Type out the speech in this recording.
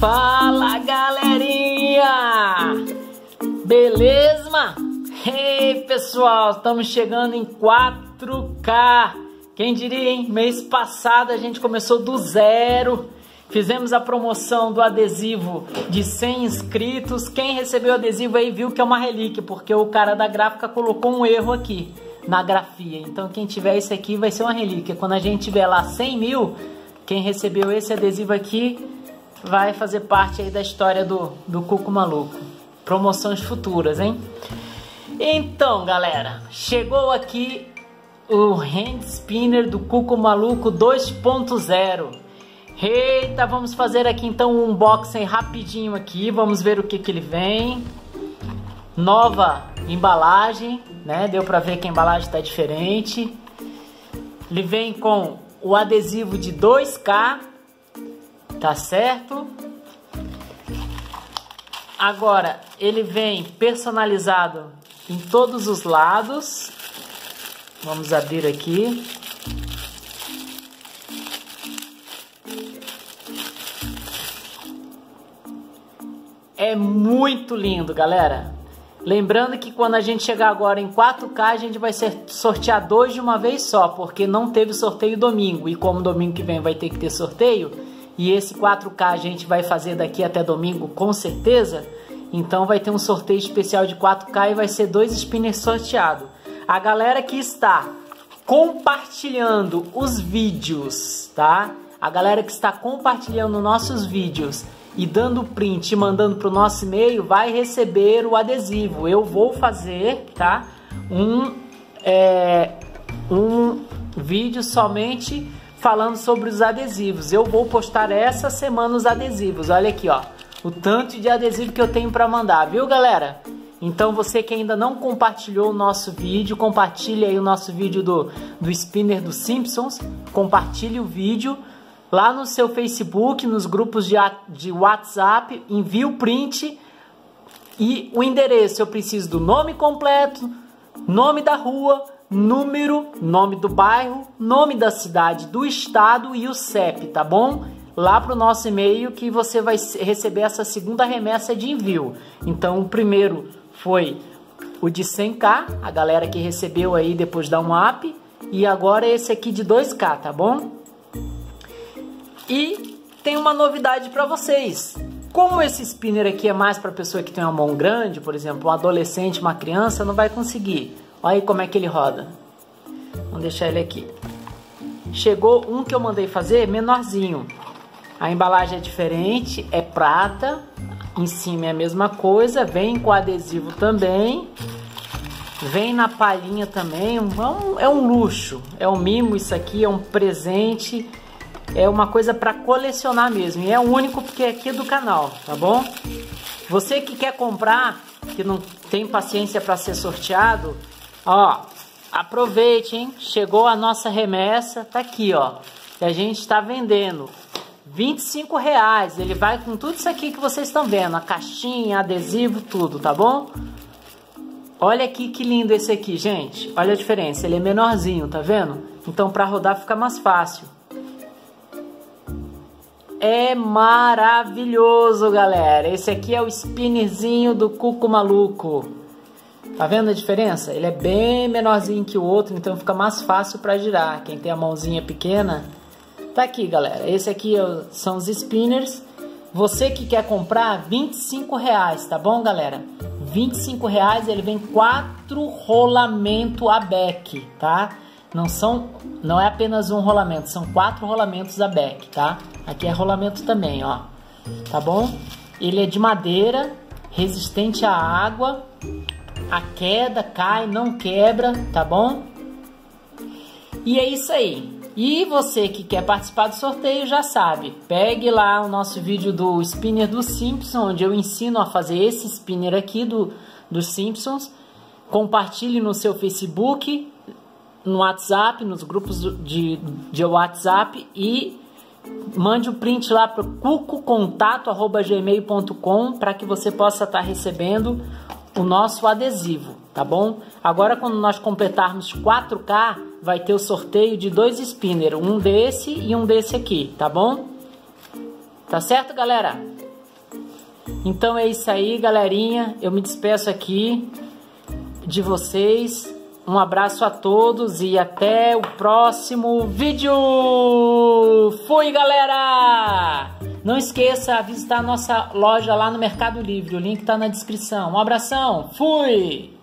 Fala galerinha! Beleza? Ei pessoal, estamos chegando em 4K. Quem diria, hein? Mês passado a gente começou do zero. Fizemos a promoção do adesivo de 100 inscritos. Quem recebeu o adesivo aí viu que é uma relíquia, porque o cara da gráfica colocou um erro aqui na grafia. Então quem tiver esse aqui vai ser uma relíquia. Quando a gente tiver lá 100 mil, quem recebeu esse adesivo aqui vai fazer parte aí da história do, do Cuco Maluco. Promoções futuras, hein? Então, galera, chegou aqui o Hand Spinner do Cuco Maluco 2.0. Eita, vamos fazer aqui então um unboxing rapidinho aqui, vamos ver o que que ele vem. Nova embalagem, né? Deu para ver que a embalagem está diferente. Ele vem com o adesivo de 2K tá certo? Agora, ele vem personalizado em todos os lados. Vamos abrir aqui. É muito lindo, galera. Lembrando que quando a gente chegar agora em 4K, a gente vai sortear dois de uma vez só, porque não teve sorteio domingo. E como domingo que vem vai ter que ter sorteio, e esse 4K a gente vai fazer daqui até domingo com certeza. Então vai ter um sorteio especial de 4K e vai ser dois spinners sorteados. A galera que está compartilhando os vídeos, tá? A galera que está compartilhando nossos vídeos e dando print e mandando para o nosso e-mail vai receber o adesivo. Eu vou fazer, tá? Um, é, um vídeo somente falando sobre os adesivos. Eu vou postar essa semana os adesivos. Olha aqui, ó, o tanto de adesivo que eu tenho para mandar, viu, galera? Então você que ainda não compartilhou o nosso vídeo, compartilhe aí o nosso vídeo do, do Spinner dos Simpsons, compartilhe o vídeo lá no seu Facebook, nos grupos de, de WhatsApp, envie o print e o endereço. Eu preciso do nome completo, nome da rua, número, nome do bairro, nome da cidade, do estado e o CEP, tá bom? Lá para o nosso e-mail que você vai receber essa segunda remessa de envio. Então, o primeiro foi o de 100k, a galera que recebeu aí depois da um app, e agora esse aqui de 2k, tá bom? E tem uma novidade para vocês. Como esse spinner aqui é mais para pessoa que tem uma mão grande, por exemplo, um adolescente, uma criança, não vai conseguir. Olha aí como é que ele roda. Vamos deixar ele aqui. Chegou um que eu mandei fazer menorzinho. A embalagem é diferente, é prata. Em cima é a mesma coisa, vem com adesivo também. Vem na palhinha também, é um, é um luxo, é um mimo isso aqui, é um presente, é uma coisa para colecionar mesmo. E é o único porque é aqui do canal, tá bom? Você que quer comprar, que não tem paciência para ser sorteado, Ó, aproveite, hein? Chegou a nossa remessa, tá aqui, ó. E a gente está vendendo 25 reais. Ele vai com tudo isso aqui que vocês estão vendo, a caixinha, adesivo, tudo, tá bom? Olha aqui que lindo esse aqui, gente. Olha a diferença, ele é menorzinho, tá vendo? Então para rodar fica mais fácil. É maravilhoso, galera. Esse aqui é o spinnerzinho do Cuco Maluco. Tá vendo a diferença? Ele é bem menorzinho que o outro, então fica mais fácil para girar. Quem tem a mãozinha pequena, tá aqui, galera. Esse aqui é são os spinners. Você que quer comprar, 25 reais, tá bom, galera? 25 reais, ele vem quatro rolamento a beck, tá? Não são, não é apenas um rolamento, são quatro rolamentos a beck, tá? Aqui é rolamento também, ó. Tá bom? Ele é de madeira, resistente à água, a queda, cai, não quebra, tá bom? E é isso aí. E você que quer participar do sorteio já sabe, pegue lá o nosso vídeo do spinner do Simpsons, onde eu ensino a fazer esse spinner aqui do, dos Simpsons. Compartilhe no seu Facebook, no WhatsApp, nos grupos de, de WhatsApp e mande o um print lá para cucocontato.gmail.com para que você possa estar tá recebendo o nosso adesivo, tá bom? Agora quando nós completarmos 4K, vai ter o sorteio de dois spinner, um desse e um desse aqui, tá bom? Tá certo, galera? Então é isso aí, galerinha. Eu me despeço aqui de vocês. Um abraço a todos e até o próximo vídeo. Fui, galera! Não esqueça de visitar a nossa loja lá no Mercado Livre. O link está na descrição. Um abração. Fui!